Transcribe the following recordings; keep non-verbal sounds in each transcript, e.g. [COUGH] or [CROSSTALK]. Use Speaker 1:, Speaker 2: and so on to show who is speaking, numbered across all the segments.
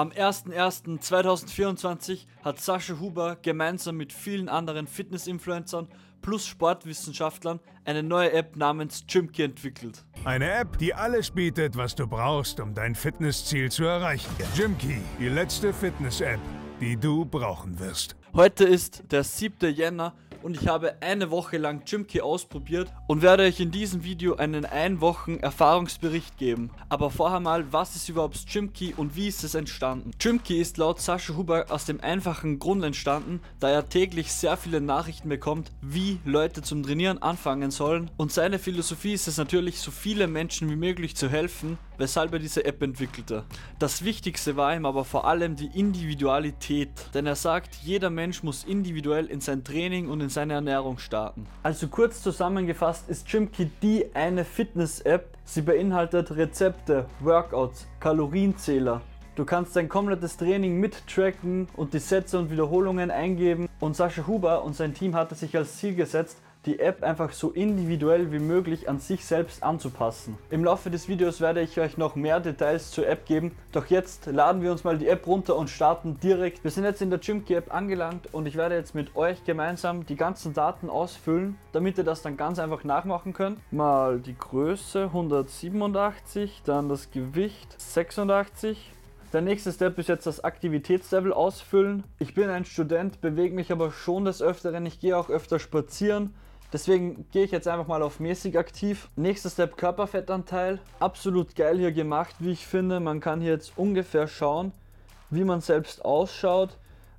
Speaker 1: Am 01.01.2024 hat Sascha Huber gemeinsam mit vielen anderen Fitness-Influencern plus Sportwissenschaftlern eine neue App namens Gymkey entwickelt.
Speaker 2: Eine App, die alles bietet, was du brauchst, um dein Fitnessziel zu erreichen. Gymkey, die letzte Fitness-App, die du brauchen wirst.
Speaker 1: Heute ist der 7. Jänner und ich habe eine Woche lang Gymkey ausprobiert und werde euch in diesem Video einen ein Wochen Erfahrungsbericht geben. Aber vorher mal, was ist überhaupt Gymkey und wie ist es entstanden? Gymkey ist laut Sascha Huber aus dem einfachen Grund entstanden, da er täglich sehr viele Nachrichten bekommt, wie Leute zum Trainieren anfangen sollen und seine Philosophie ist es natürlich, so viele Menschen wie möglich zu helfen, weshalb er diese App entwickelte. Das Wichtigste war ihm aber vor allem die Individualität, denn er sagt, jeder Mensch muss individuell in sein Training und in seine Ernährung starten. Also kurz zusammengefasst ist Gymkey die eine Fitness-App. Sie beinhaltet Rezepte, Workouts, Kalorienzähler, Du kannst dein komplettes Training mittracken und die Sätze und Wiederholungen eingeben. Und Sascha Huber und sein Team hatte sich als Ziel gesetzt, die App einfach so individuell wie möglich an sich selbst anzupassen. Im Laufe des Videos werde ich euch noch mehr Details zur App geben, doch jetzt laden wir uns mal die App runter und starten direkt. Wir sind jetzt in der Gymkey App angelangt und ich werde jetzt mit euch gemeinsam die ganzen Daten ausfüllen, damit ihr das dann ganz einfach nachmachen könnt. Mal die Größe 187, dann das Gewicht 86, der nächste Step ist jetzt das Aktivitätslevel ausfüllen. Ich bin ein Student, bewege mich aber schon des Öfteren. Ich gehe auch öfter spazieren. Deswegen gehe ich jetzt einfach mal auf mäßig aktiv. Nächster Step Körperfettanteil. Absolut geil hier gemacht, wie ich finde. Man kann hier jetzt ungefähr schauen, wie man selbst ausschaut.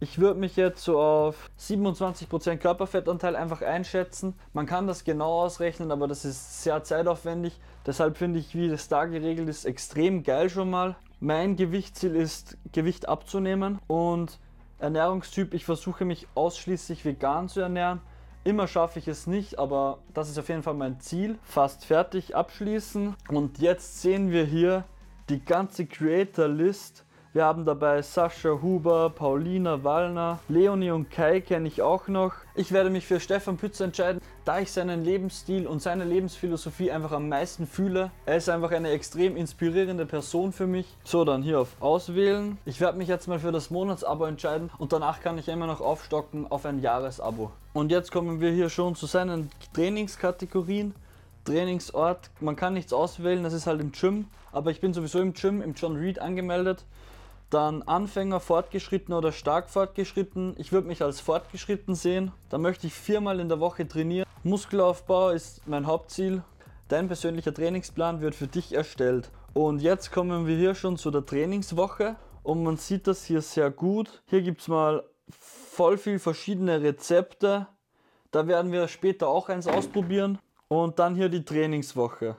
Speaker 1: Ich würde mich jetzt so auf 27% Körperfettanteil einfach einschätzen. Man kann das genau ausrechnen, aber das ist sehr zeitaufwendig. Deshalb finde ich, wie das da geregelt ist, extrem geil schon mal. Mein Gewichtsziel ist, Gewicht abzunehmen und Ernährungstyp, ich versuche mich ausschließlich vegan zu ernähren. Immer schaffe ich es nicht, aber das ist auf jeden Fall mein Ziel. Fast fertig abschließen. Und jetzt sehen wir hier die ganze Creator List. Wir haben dabei Sascha Huber, Paulina Wallner, Leonie und Kai kenne ich auch noch. Ich werde mich für Stefan Pütz entscheiden, da ich seinen Lebensstil und seine Lebensphilosophie einfach am meisten fühle. Er ist einfach eine extrem inspirierende Person für mich. So, dann hier auf Auswählen. Ich werde mich jetzt mal für das Monatsabo entscheiden und danach kann ich immer noch aufstocken auf ein Jahresabo. Und jetzt kommen wir hier schon zu seinen Trainingskategorien. Trainingsort, man kann nichts auswählen, das ist halt im Gym, aber ich bin sowieso im Gym, im John Reed angemeldet. Dann Anfänger, fortgeschritten oder stark fortgeschritten. Ich würde mich als fortgeschritten sehen. Da möchte ich viermal in der Woche trainieren. Muskelaufbau ist mein Hauptziel. Dein persönlicher Trainingsplan wird für dich erstellt. Und jetzt kommen wir hier schon zu der Trainingswoche. Und man sieht das hier sehr gut. Hier gibt es mal voll viel verschiedene Rezepte. Da werden wir später auch eins ausprobieren. Und dann hier die Trainingswoche.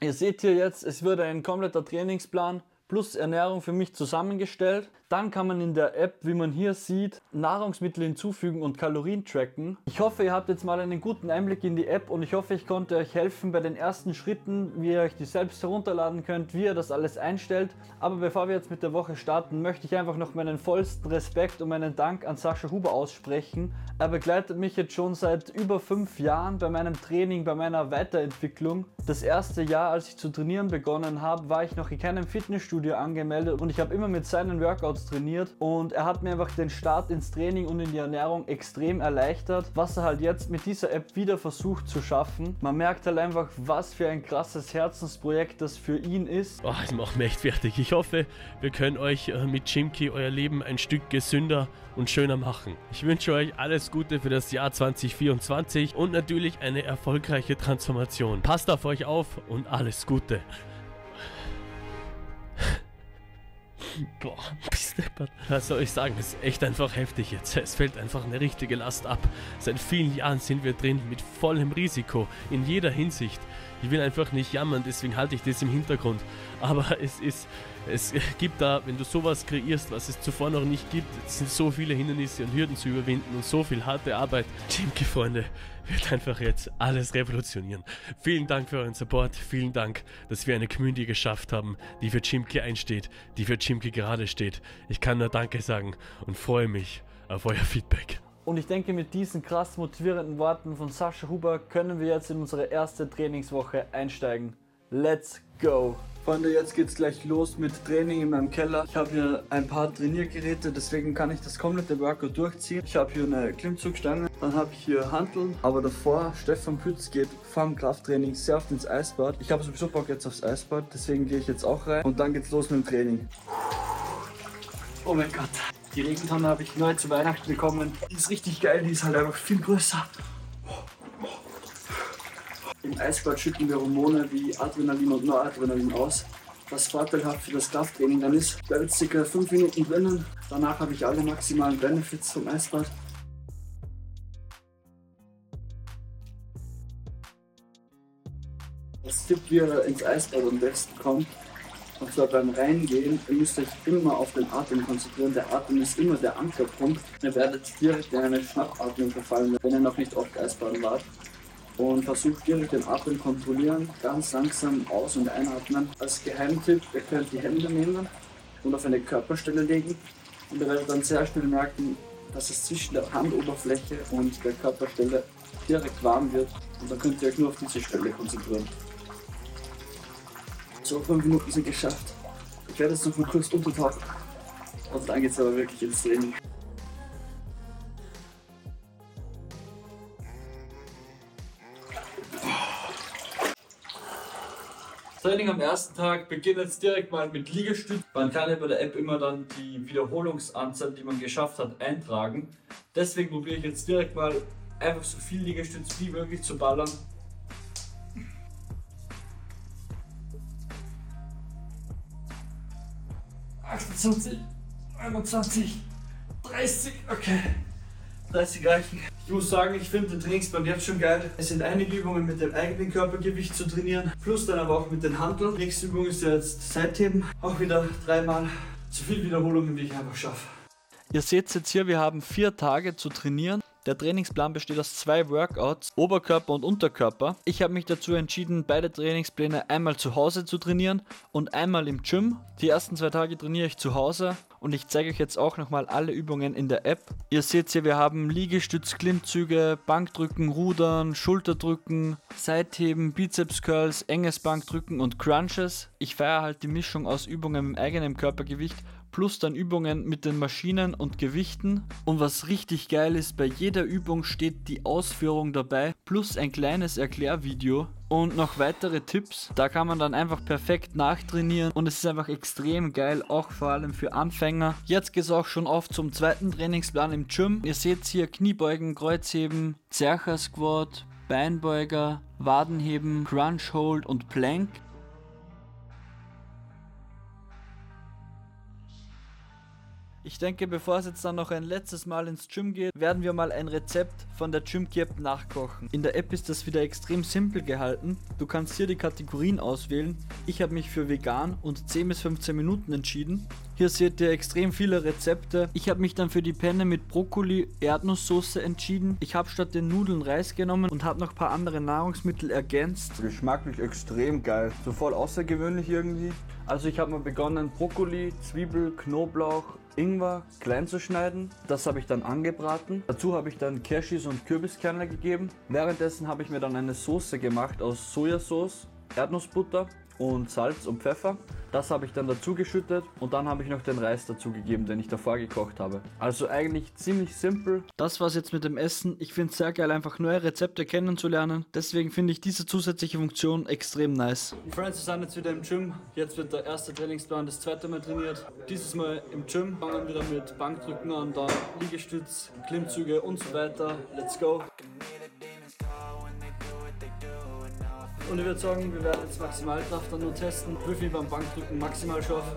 Speaker 1: Ihr seht hier jetzt, es wird ein kompletter Trainingsplan plus Ernährung für mich zusammengestellt. Dann kann man in der App, wie man hier sieht, Nahrungsmittel hinzufügen und Kalorien tracken. Ich hoffe, ihr habt jetzt mal einen guten Einblick in die App und ich hoffe, ich konnte euch helfen bei den ersten Schritten, wie ihr euch die selbst herunterladen könnt, wie ihr das alles einstellt. Aber bevor wir jetzt mit der Woche starten, möchte ich einfach noch meinen vollsten Respekt und meinen Dank an Sascha Huber aussprechen. Er begleitet mich jetzt schon seit über fünf Jahren bei meinem Training, bei meiner Weiterentwicklung. Das erste Jahr, als ich zu trainieren begonnen habe, war ich noch in keinem Fitnessstudio angemeldet und ich habe immer mit seinen Workouts Workouts trainiert und er hat mir einfach den Start ins Training und in die Ernährung extrem erleichtert, was er halt jetzt mit dieser App wieder versucht zu schaffen. Man merkt halt einfach, was für ein krasses Herzensprojekt das für ihn ist.
Speaker 3: Oh, das macht mich echt fertig. Ich hoffe, wir können euch äh, mit Jimky euer Leben ein Stück gesünder und schöner machen. Ich wünsche euch alles Gute für das Jahr 2024 und natürlich eine erfolgreiche Transformation. Passt auf euch auf und alles Gute. [LAUGHS] Boah, deppert. Was soll ich sagen? Es ist echt einfach heftig jetzt. Es fällt einfach eine richtige Last ab. Seit vielen Jahren sind wir drin mit vollem Risiko in jeder Hinsicht. Ich will einfach nicht jammern, deswegen halte ich das im Hintergrund. Aber [LAUGHS] es ist, es gibt da, wenn du sowas kreierst, was es zuvor noch nicht gibt, sind so viele Hindernisse und Hürden zu überwinden und so viel harte Arbeit. Teamke, Freunde, wird einfach jetzt alles revolutionieren. Vielen Dank für euren Support, vielen Dank, dass wir eine Community geschafft haben, die für Chimke einsteht, die für Chimke gerade steht. Ich kann nur Danke sagen und freue mich auf euer Feedback.
Speaker 1: Und ich denke, mit diesen krass motivierenden Worten von Sascha Huber können wir jetzt in unsere erste Trainingswoche einsteigen. Let's go! Freunde, jetzt geht's gleich los mit Training in meinem Keller. Ich habe hier ein paar Trainiergeräte, deswegen kann ich das komplette Workout durchziehen. Ich habe hier eine Klimmzugstange, dann habe ich hier Hanteln, aber davor, Stefan Pütz geht vom Krafttraining sehr oft ins Eisbad. Ich habe sowieso Bock jetzt aufs Eisbad, deswegen gehe ich jetzt auch rein und dann geht's los mit dem Training. Oh mein Gott. Die Regentonne habe ich neu zu Weihnachten bekommen. Die ist richtig geil, die ist halt einfach viel größer. Im Eisbad schütten wir Hormone wie Adrenalin und Noradrenalin aus. Was vorteilhaft für das Krafttraining dann ist. Ich bleibe jetzt ca. 5 Minuten drinnen. Danach habe ich alle maximalen Benefits vom Eisbad. Das Tipp, wie ihr ins Eisbad am besten kommt, und zwar beim Reingehen, ihr müsst euch immer auf den Atem konzentrieren. Der Atem ist immer der Ankerpunkt. Ihr werdet direkt in eine Schnappatmung verfallen, wenn ihr noch nicht oft Eisbaden wart und versucht direkt den Atem kontrollieren, ganz langsam aus- und einatmen. Als Geheimtipp, ihr könnt die Hände nehmen und auf eine Körperstelle legen und ihr werdet dann sehr schnell merken, dass es zwischen der Handoberfläche und der Körperstelle direkt warm wird und dann könnt ihr euch nur auf diese Stelle konzentrieren. So, fünf Minuten sind geschafft. Ich werde jetzt noch mal kurz untertauchen und dann geht es aber wirklich ins Training. Training am ersten Tag beginnt jetzt direkt mal mit Liegestütz. Man kann ja bei der App immer dann die Wiederholungsanzahl, die man geschafft hat, eintragen. Deswegen probiere ich jetzt direkt mal einfach so viel Liegestütz wie möglich zu ballern. ...28, 21, 30, okay. 30 reichen. Ich muss sagen, ich finde den Trainingsplan jetzt schon geil. Es sind einige Übungen mit dem eigenen Körpergewicht zu trainieren, plus dann aber auch mit den Handeln. Nächste Übung ist jetzt Seitheben, auch wieder dreimal. So viel Wiederholungen, wie ich einfach schaffe. Ihr seht jetzt hier, wir haben vier Tage zu trainieren. Der Trainingsplan besteht aus zwei Workouts, Oberkörper und Unterkörper. Ich habe mich dazu entschieden, beide Trainingspläne einmal zu Hause zu trainieren und einmal im Gym. Die ersten zwei Tage trainiere ich zu Hause und ich zeige euch jetzt auch nochmal alle Übungen in der App. Ihr seht hier, wir haben Liegestütz, Klimmzüge, Bankdrücken, Rudern, Schulterdrücken, Seitheben, Bizeps Curls, enges Bankdrücken und Crunches. Ich feiere halt die Mischung aus Übungen im eigenen Körpergewicht plus dann Übungen mit den Maschinen und Gewichten. Und was richtig geil ist, bei jeder Übung steht die Ausführung dabei, plus ein kleines Erklärvideo und noch weitere Tipps. Da kann man dann einfach perfekt nachtrainieren und es ist einfach extrem geil, auch vor allem für Anfänger. Jetzt geht es auch schon oft zum zweiten Trainingsplan im Gym. Ihr seht hier Kniebeugen, Kreuzheben, Zercher Squat, Beinbeuger, Wadenheben, Crunch Hold und Plank. Ich denke, bevor es jetzt dann noch ein letztes Mal ins Gym geht, werden wir mal ein Rezept von der Gymkey App nachkochen. In der App ist das wieder extrem simpel gehalten. Du kannst hier die Kategorien auswählen. Ich habe mich für vegan und 10 bis 15 Minuten entschieden. Hier seht ihr extrem viele Rezepte. Ich habe mich dann für die Penne mit Brokkoli Erdnusssoße entschieden. Ich habe statt den Nudeln Reis genommen und habe noch ein paar andere Nahrungsmittel ergänzt.
Speaker 4: Geschmacklich extrem geil. So voll außergewöhnlich irgendwie.
Speaker 1: Also ich habe mal begonnen Brokkoli, Zwiebel, Knoblauch, Ingwer klein zu schneiden. Das habe ich dann angebraten. Dazu habe ich dann Cashis und Kürbiskerne gegeben. Währenddessen habe ich mir dann eine Soße gemacht aus Sojasauce, Erdnussbutter und Salz und Pfeffer. Das habe ich dann dazu geschüttet und dann habe ich noch den Reis dazu gegeben, den ich davor gekocht habe. Also eigentlich ziemlich simpel. Das war's jetzt mit dem Essen. Ich finde es sehr geil, einfach neue Rezepte kennenzulernen. Deswegen finde ich diese zusätzliche Funktion extrem nice. Die Friends sind jetzt wieder im Gym. Jetzt wird der erste Trainingsplan das zweite Mal trainiert. Dieses Mal im Gym. Fangen wieder mit Bankdrücken an, dann Liegestütz, Klimmzüge und so weiter. Let's go. Und ich würde sagen, wir werden jetzt Maximalkraft dann nur testen, wie viel beim Bankdrücken maximal schaffe.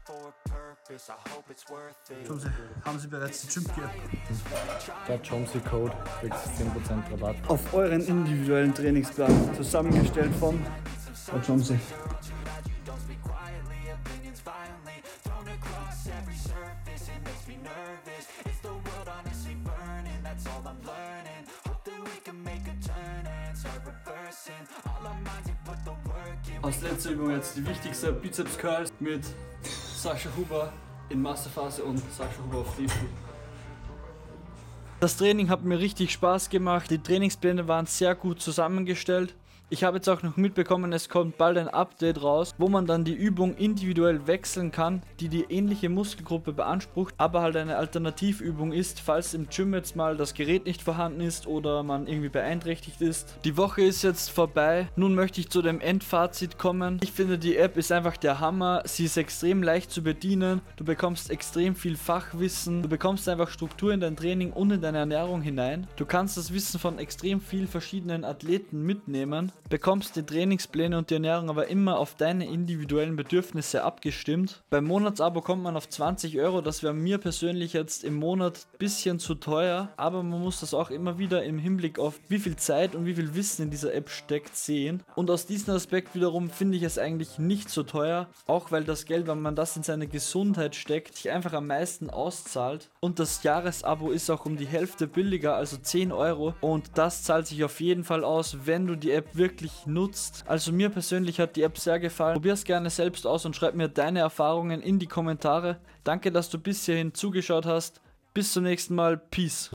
Speaker 5: Jose, haben Sie bereits die Gym-App?
Speaker 6: Der Chomsy Code kriegst 10% Rabatt.
Speaker 5: Auf euren individuellen Trainingsplan, zusammengestellt von
Speaker 7: work in
Speaker 1: Als letzte Übung jetzt die wichtigste Bizeps Curls mit Sascha Huber in Masterphase und Sascha Huber auf Freestyle. Das Training hat mir richtig Spaß gemacht. Die Trainingspläne waren sehr gut zusammengestellt. Ich habe jetzt auch noch mitbekommen, es kommt bald ein Update raus, wo man dann die Übung individuell wechseln kann, die die ähnliche Muskelgruppe beansprucht, aber halt eine Alternativübung ist, falls im Gym jetzt mal das Gerät nicht vorhanden ist oder man irgendwie beeinträchtigt ist. Die Woche ist jetzt vorbei. Nun möchte ich zu dem Endfazit kommen. Ich finde, die App ist einfach der Hammer. Sie ist extrem leicht zu bedienen. Du bekommst extrem viel Fachwissen. Du bekommst einfach Struktur in dein Training und in deine Ernährung hinein. Du kannst das Wissen von extrem vielen verschiedenen Athleten mitnehmen bekommst die Trainingspläne und die Ernährung aber immer auf deine individuellen Bedürfnisse abgestimmt. Beim Monatsabo kommt man auf 20 Euro, das wäre mir persönlich jetzt im Monat ein bisschen zu teuer, aber man muss das auch immer wieder im Hinblick auf wie viel Zeit und wie viel Wissen in dieser App steckt sehen. Und aus diesem Aspekt wiederum finde ich es eigentlich nicht so teuer, auch weil das Geld, wenn man das in seine Gesundheit steckt, sich einfach am meisten auszahlt. Und das Jahresabo ist auch um die Hälfte billiger, also 10 Euro. Und das zahlt sich auf jeden Fall aus, wenn du die App wirklich nutzt. Also mir persönlich hat die App sehr gefallen. Probier es gerne selbst aus und schreib mir deine Erfahrungen in die Kommentare. Danke, dass du bis hierhin zugeschaut hast. Bis zum nächsten Mal. Peace.